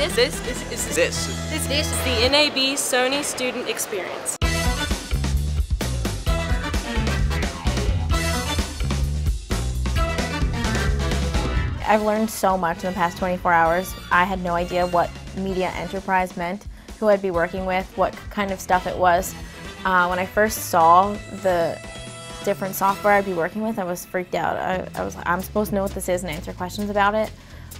This, this, this is This. this, this is the NAB Sony Student Experience. I've learned so much in the past 24 hours. I had no idea what media enterprise meant, who I'd be working with, what kind of stuff it was. Uh, when I first saw the different software I'd be working with, I was freaked out. I, I was like, I'm supposed to know what this is and answer questions about it.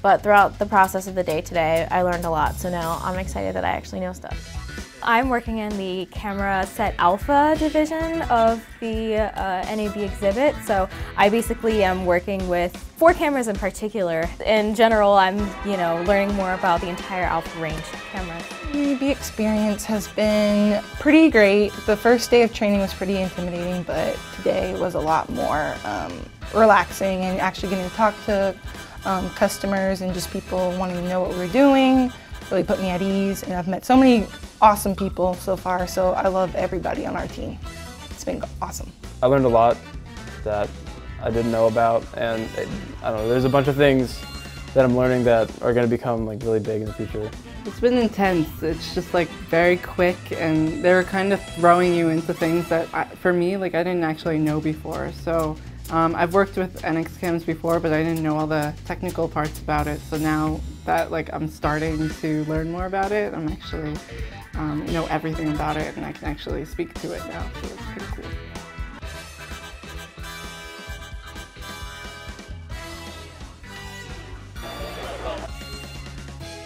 But throughout the process of the day today, I learned a lot. So now I'm excited that I actually know stuff. I'm working in the Camera Set Alpha division of the uh, NAB exhibit, so I basically am working with four cameras in particular. In general, I'm you know learning more about the entire Alpha range of cameras. NAB experience has been pretty great. The first day of training was pretty intimidating, but today was a lot more um, relaxing and actually getting to talk to um, customers and just people wanting to know what we're doing really put me at ease and I've met so many awesome people so far so I love everybody on our team. It's been awesome. I learned a lot that I didn't know about and it, I don't know, there's a bunch of things that I'm learning that are going to become like really big in the future. It's been intense. It's just like very quick and they're kind of throwing you into things that I, for me like I didn't actually know before. So um, I've worked with NXCAMs before but I didn't know all the technical parts about it. So now that like I'm starting to learn more about it, I'm actually um, know everything about it and I can actually speak to it now. So it's pretty cool.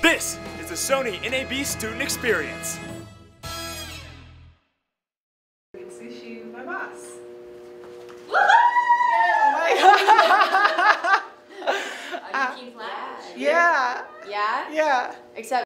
This is the Sony NAB Student Experience. Sushi, my boss. Team Flash? Yeah. Yeah? Yeah. Except